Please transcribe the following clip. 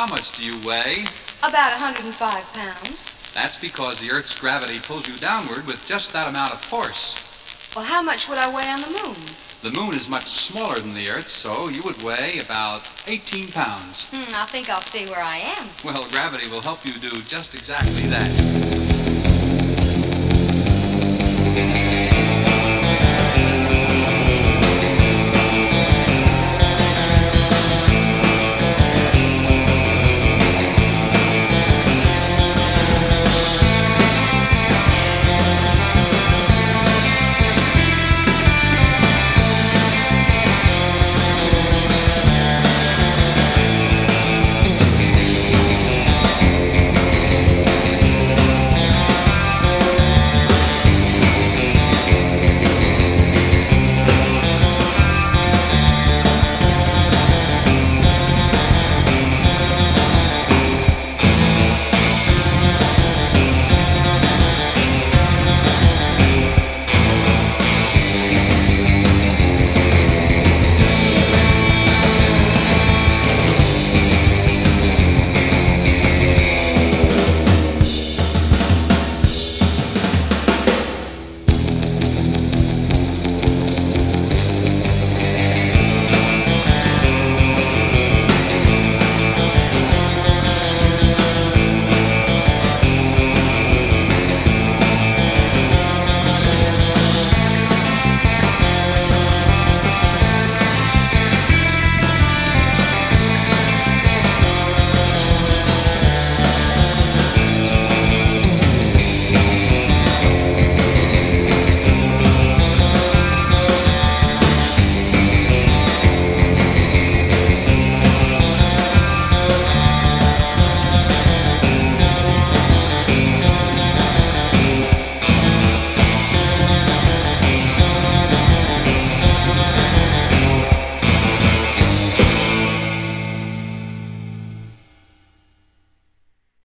How much do you weigh? About 105 pounds. That's because the Earth's gravity pulls you downward with just that amount of force. Well, how much would I weigh on the moon? The moon is much smaller than the Earth, so you would weigh about 18 pounds. Hmm, I think I'll stay where I am. Well, gravity will help you do just exactly that.